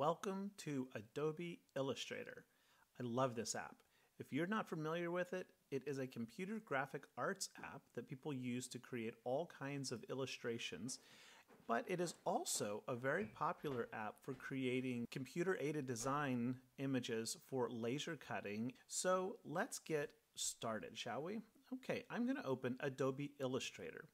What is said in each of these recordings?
Welcome to Adobe Illustrator. I love this app. If you're not familiar with it, it is a computer graphic arts app that people use to create all kinds of illustrations. But it is also a very popular app for creating computer aided design images for laser cutting. So let's get started, shall we? Okay, I'm going to open Adobe Illustrator.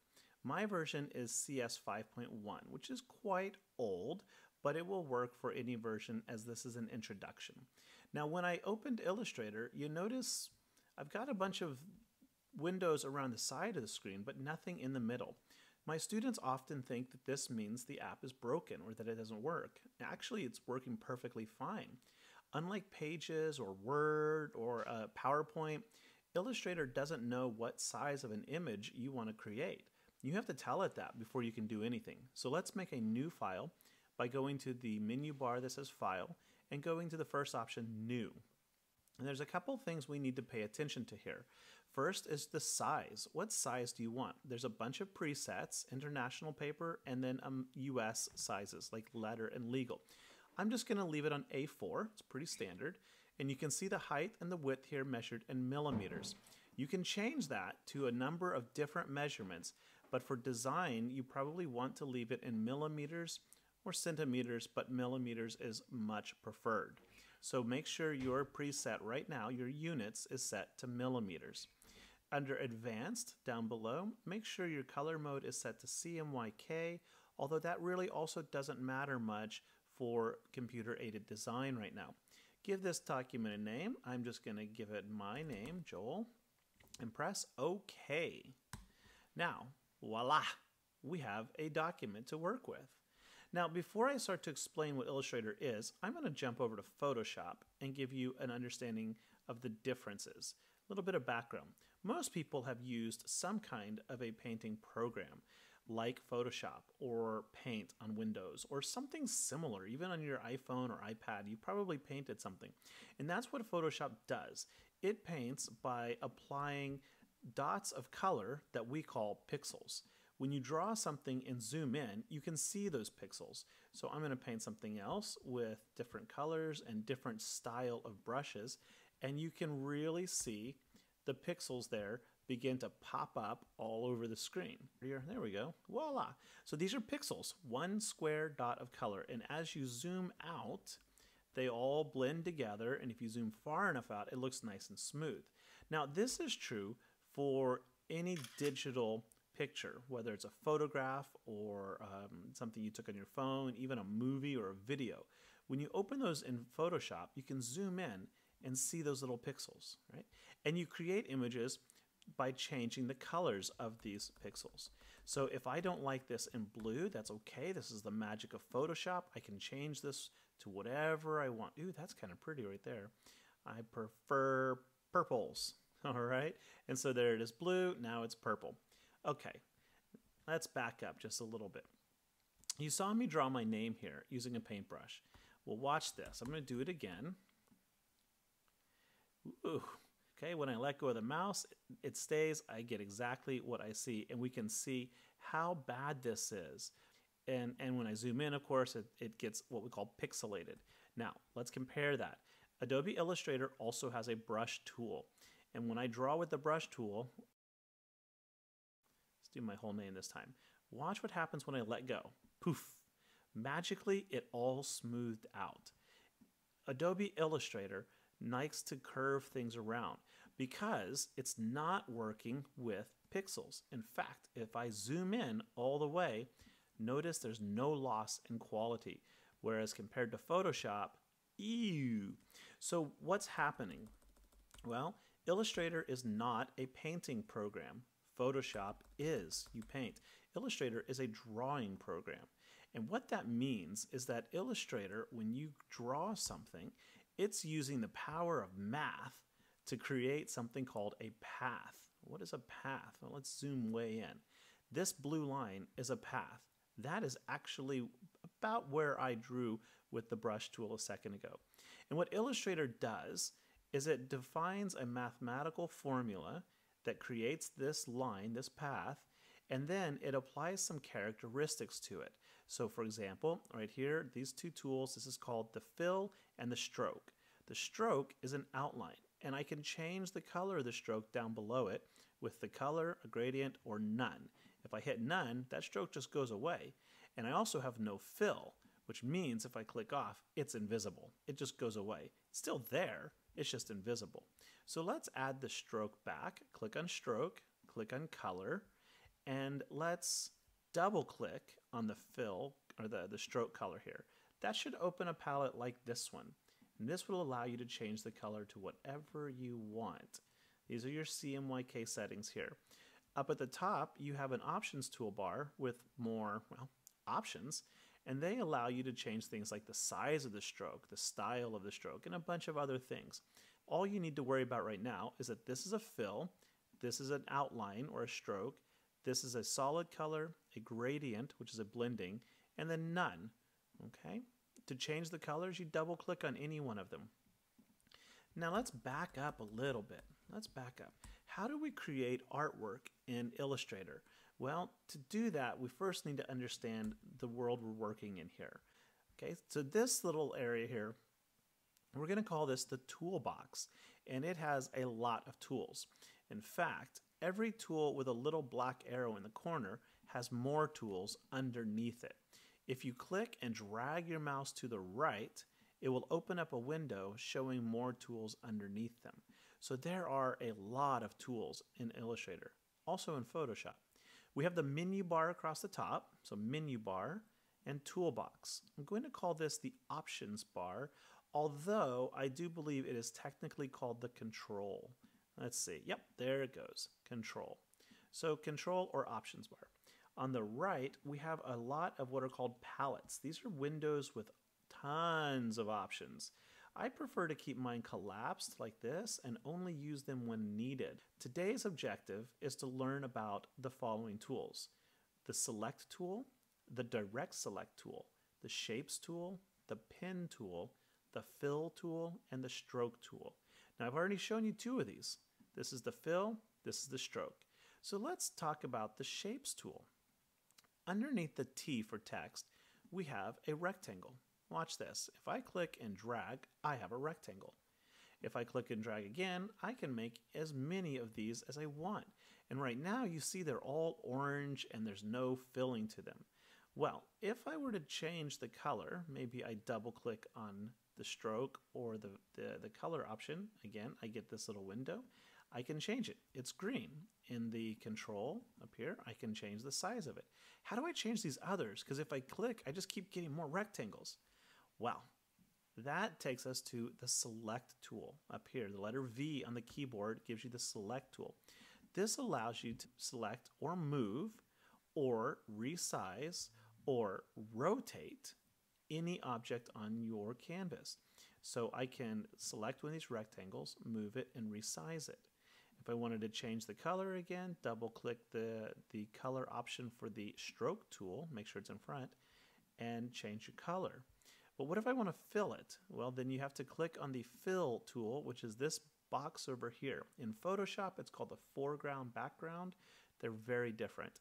My version is CS 5.1, which is quite old, but it will work for any version as this is an introduction. Now, when I opened Illustrator, you notice I've got a bunch of windows around the side of the screen, but nothing in the middle. My students often think that this means the app is broken or that it doesn't work. Actually, it's working perfectly fine. Unlike Pages or Word or uh, PowerPoint, Illustrator doesn't know what size of an image you want to create. You have to tell it that before you can do anything. So let's make a new file by going to the menu bar that says File and going to the first option, New. And there's a couple things we need to pay attention to here. First is the size. What size do you want? There's a bunch of presets, international paper, and then um, US sizes like letter and legal. I'm just going to leave it on A4. It's pretty standard. And you can see the height and the width here measured in millimeters. You can change that to a number of different measurements, but for design, you probably want to leave it in millimeters or centimeters, but millimeters is much preferred. So make sure your preset right now, your units, is set to millimeters. Under Advanced, down below, make sure your color mode is set to CMYK, although that really also doesn't matter much for computer-aided design right now. Give this document a name. I'm just going to give it my name, Joel, and press OK. Now, voila, we have a document to work with. Now, before I start to explain what Illustrator is, I'm going to jump over to Photoshop and give you an understanding of the differences. A little bit of background. Most people have used some kind of a painting program like Photoshop or Paint on Windows or something similar. Even on your iPhone or iPad, you probably painted something. And that's what Photoshop does. It paints by applying dots of color that we call pixels. When you draw something and zoom in, you can see those pixels. So I'm going to paint something else with different colors and different style of brushes, and you can really see the pixels there begin to pop up all over the screen. Here, there we go. Voila. So these are pixels, one square dot of color. And as you zoom out, they all blend together. And if you zoom far enough out, it looks nice and smooth. Now, this is true for any digital picture, whether it's a photograph or um, something you took on your phone, even a movie or a video. When you open those in Photoshop, you can zoom in and see those little pixels, right? And you create images by changing the colors of these pixels. So if I don't like this in blue, that's okay. This is the magic of Photoshop. I can change this to whatever I want. Ooh, that's kind of pretty right there. I prefer purples, all right? And so there it is blue, now it's purple. Okay, let's back up just a little bit. You saw me draw my name here using a paintbrush. Well, watch this. I'm going to do it again. Ooh. Okay, when I let go of the mouse, it stays. I get exactly what I see, and we can see how bad this is. And, and when I zoom in, of course, it, it gets what we call pixelated. Now, let's compare that. Adobe Illustrator also has a brush tool. And when I draw with the brush tool, do my whole name this time. Watch what happens when I let go. Poof. Magically, it all smoothed out. Adobe Illustrator likes to curve things around because it's not working with pixels. In fact, if I zoom in all the way, notice there's no loss in quality. Whereas compared to Photoshop, ew. So what's happening? Well, Illustrator is not a painting program. Photoshop is you paint. Illustrator is a drawing program. And what that means is that Illustrator, when you draw something, it's using the power of math to create something called a path. What is a path? Well, let's zoom way in. This blue line is a path. That is actually about where I drew with the brush tool a second ago. And what Illustrator does is it defines a mathematical formula that creates this line, this path, and then it applies some characteristics to it. So for example, right here, these two tools, this is called the fill and the stroke. The stroke is an outline, and I can change the color of the stroke down below it with the color, a gradient, or none. If I hit none, that stroke just goes away. And I also have no fill, which means if I click off, it's invisible. It just goes away. It's still there, it's just invisible. So let's add the stroke back. Click on stroke, click on color, and let's double click on the fill or the, the stroke color here. That should open a palette like this one. And this will allow you to change the color to whatever you want. These are your CMYK settings here. Up at the top, you have an options toolbar with more, well, options, and they allow you to change things like the size of the stroke, the style of the stroke, and a bunch of other things. All you need to worry about right now is that this is a fill, this is an outline or a stroke, this is a solid color, a gradient, which is a blending, and then none. Okay? To change the colors, you double click on any one of them. Now let's back up a little bit. Let's back up. How do we create artwork in Illustrator? Well, to do that, we first need to understand the world we're working in here. Okay, so this little area here, we're going to call this the toolbox, and it has a lot of tools. In fact, Every tool with a little black arrow in the corner has more tools underneath it. If you click and drag your mouse to the right, it will open up a window showing more tools underneath them. So there are a lot of tools in Illustrator, also in Photoshop. We have the menu bar across the top, so menu bar and toolbox. I'm going to call this the options bar, although I do believe it is technically called the control. Let's see. Yep, there it goes. Control. So control or options bar. On the right, we have a lot of what are called palettes. These are windows with tons of options. I prefer to keep mine collapsed like this and only use them when needed. Today's objective is to learn about the following tools. The Select tool, the Direct Select tool, the Shapes tool, the Pen tool, the Fill tool, and the Stroke tool. Now I've already shown you two of these. This is the fill, this is the stroke. So let's talk about the shapes tool. Underneath the T for text, we have a rectangle. Watch this. If I click and drag, I have a rectangle. If I click and drag again, I can make as many of these as I want. And right now you see they're all orange and there's no filling to them. Well, if I were to change the color, maybe I double click on the stroke or the, the, the color option, again, I get this little window. I can change it. It's green. In the control up here, I can change the size of it. How do I change these others? Because if I click, I just keep getting more rectangles. Well, that takes us to the select tool up here. The letter V on the keyboard gives you the select tool. This allows you to select or move or resize or rotate any object on your canvas. So I can select one of these rectangles, move it, and resize it. If I wanted to change the color again, double click the, the color option for the stroke tool, make sure it's in front, and change the color. But what if I want to fill it? Well, then you have to click on the fill tool, which is this box over here. In Photoshop, it's called the foreground background. They're very different.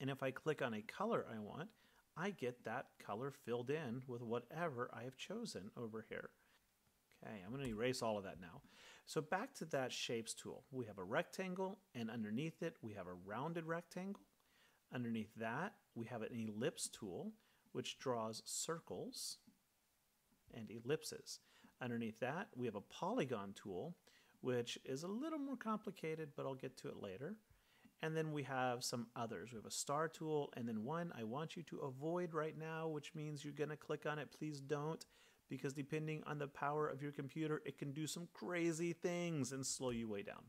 And if I click on a color I want, I get that color filled in with whatever I have chosen over here. Okay, I'm going to erase all of that now. So back to that shapes tool. We have a rectangle and underneath it we have a rounded rectangle. Underneath that we have an ellipse tool which draws circles and ellipses. Underneath that we have a polygon tool which is a little more complicated but I'll get to it later. And then we have some others. We have a star tool and then one I want you to avoid right now which means you're going to click on it. Please don't because depending on the power of your computer, it can do some crazy things and slow you way down.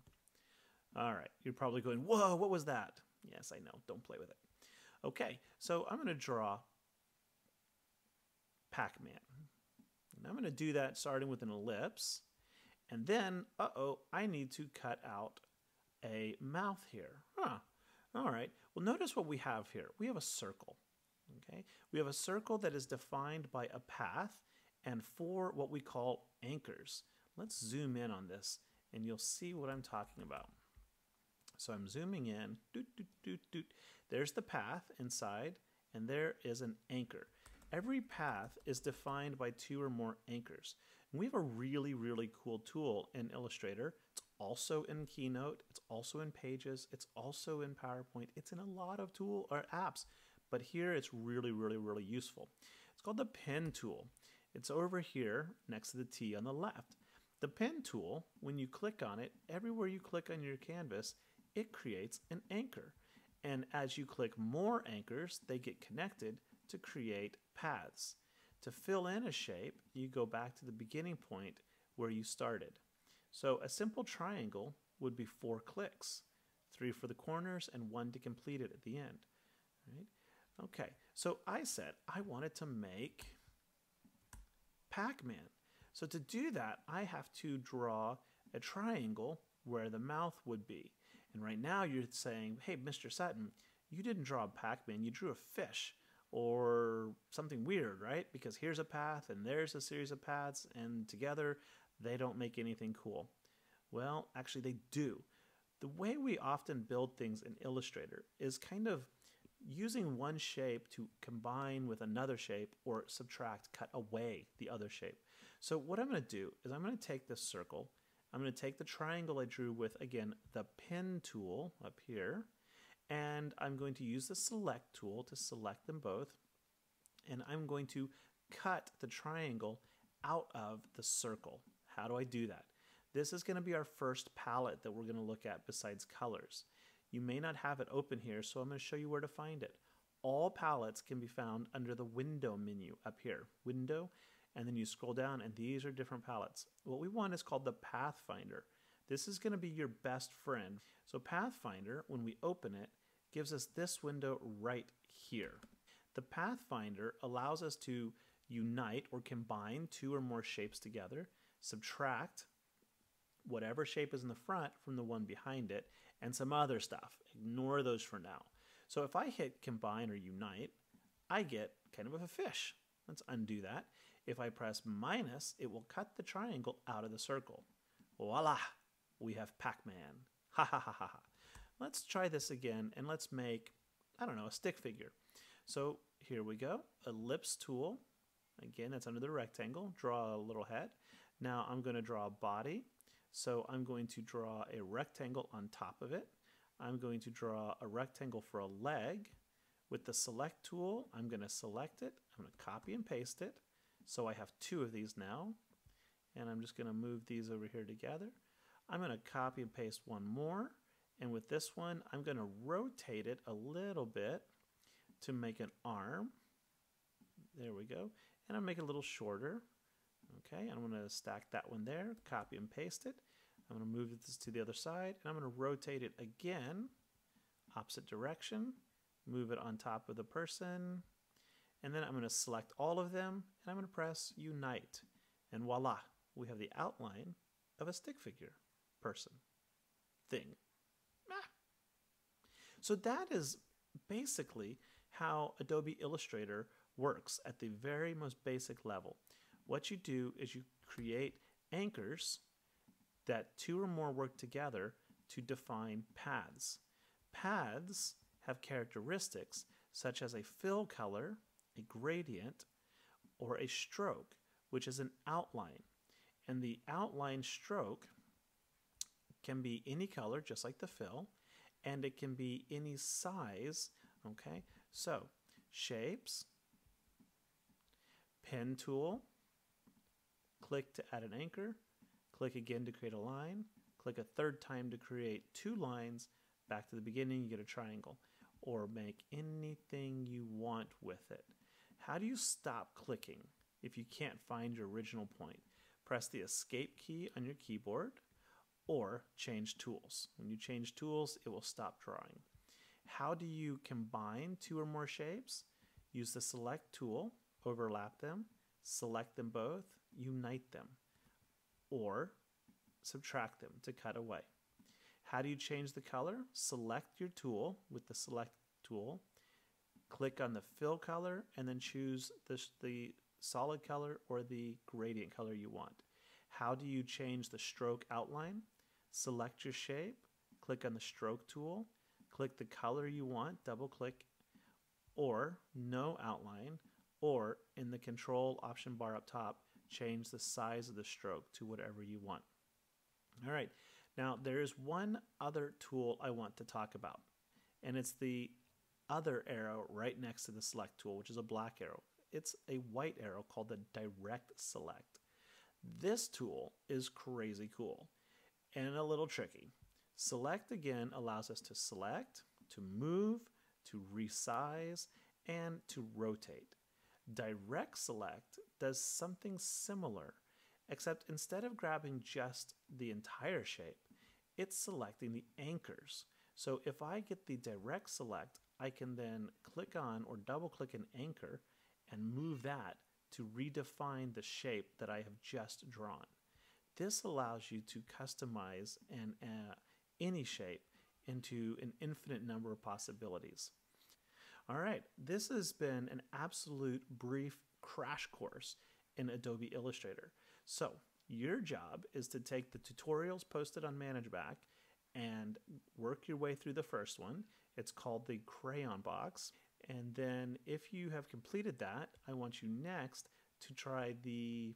All right, you're probably going, whoa, what was that? Yes, I know, don't play with it. Okay, so I'm going to draw Pac-Man. And I'm going to do that starting with an ellipse. And then, uh-oh, I need to cut out a mouth here. Huh. All right. Well, notice what we have here. We have a circle. Okay. We have a circle that is defined by a path and four what we call anchors. Let's zoom in on this and you'll see what I'm talking about. So I'm zooming in. Doot, doot, doot, doot. There's the path inside and there is an anchor. Every path is defined by two or more anchors. And we have a really, really cool tool in Illustrator. It's also in Keynote, it's also in Pages, it's also in PowerPoint, it's in a lot of tool or apps, but here it's really, really, really useful. It's called the Pen tool. It's over here next to the T on the left. The Pen tool, when you click on it, everywhere you click on your canvas, it creates an anchor. And as you click more anchors, they get connected to create paths. To fill in a shape, you go back to the beginning point where you started. So a simple triangle would be four clicks, three for the corners and one to complete it at the end. Right? Okay, so I said I wanted to make Pac-Man. So to do that, I have to draw a triangle where the mouth would be. And right now you're saying, hey, Mr. Sutton, you didn't draw a Pac-Man, you drew a fish or something weird, right? Because here's a path and there's a series of paths, and together they don't make anything cool. Well, actually, they do. The way we often build things in Illustrator is kind of using one shape to combine with another shape or subtract, cut away the other shape. So what I'm going to do is I'm going to take this circle, I'm going to take the triangle I drew with, again, the pen tool up here, and I'm going to use the select tool to select them both, and I'm going to cut the triangle out of the circle. How do I do that? This is going to be our first palette that we're going to look at besides colors. You may not have it open here, so I'm going to show you where to find it. All palettes can be found under the window menu up here. Window, and then you scroll down and these are different palettes. What we want is called the Pathfinder. This is going to be your best friend. So Pathfinder, when we open it, gives us this window right here. The Pathfinder allows us to unite or combine two or more shapes together, subtract whatever shape is in the front from the one behind it, and some other stuff. Ignore those for now. So if I hit combine or unite, I get kind of a fish. Let's undo that. If I press minus, it will cut the triangle out of the circle. Voila! We have Pac-Man. Ha ha ha ha ha. Let's try this again and let's make, I don't know, a stick figure. So here we go, ellipse tool. Again, that's under the rectangle. Draw a little head. Now I'm going to draw a body. So I'm going to draw a rectangle on top of it. I'm going to draw a rectangle for a leg. With the select tool, I'm going to select it. I'm going to copy and paste it. So I have two of these now. And I'm just going to move these over here together. I'm going to copy and paste one more. And with this one, I'm going to rotate it a little bit to make an arm. There we go. And I'll make it a little shorter. Okay, I'm going to stack that one there, copy and paste it. I'm going to move this to the other side, and I'm going to rotate it again, opposite direction, move it on top of the person, and then I'm going to select all of them, and I'm going to press Unite. And voila, we have the outline of a stick figure, person, thing. So that is basically how Adobe Illustrator works at the very most basic level. What you do is you create anchors that two or more work together to define paths. Paths have characteristics such as a fill color, a gradient, or a stroke, which is an outline. And the outline stroke can be any color, just like the fill, and it can be any size. Okay, so shapes, pen tool, click to add an anchor, click again to create a line, click a third time to create two lines, back to the beginning, you get a triangle, or make anything you want with it. How do you stop clicking if you can't find your original point? Press the escape key on your keyboard or change tools. When you change tools, it will stop drawing. How do you combine two or more shapes? Use the select tool, overlap them, select them both, unite them, or subtract them to cut away. How do you change the color? Select your tool with the select tool, click on the fill color, and then choose the, the solid color or the gradient color you want. How do you change the stroke outline? Select your shape, click on the stroke tool, click the color you want, double click, or no outline, or in the control option bar up top, change the size of the stroke to whatever you want. All right, now there is one other tool I want to talk about, and it's the other arrow right next to the select tool, which is a black arrow. It's a white arrow called the direct select. This tool is crazy cool and a little tricky. Select again allows us to select, to move, to resize, and to rotate. Direct select does something similar, except instead of grabbing just the entire shape, it's selecting the anchors. So if I get the direct select, I can then click on or double click an anchor and move that to redefine the shape that I have just drawn. This allows you to customize an, uh, any shape into an infinite number of possibilities. All right, this has been an absolute brief crash course in Adobe Illustrator. So your job is to take the tutorials posted on ManageBac and work your way through the first one. It's called the crayon box. And then if you have completed that, I want you next to try the,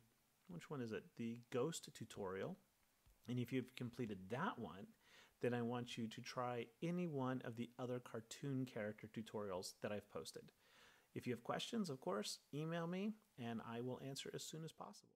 which one is it? The ghost tutorial. And if you've completed that one, then I want you to try any one of the other cartoon character tutorials that I've posted. If you have questions, of course, email me and I will answer as soon as possible.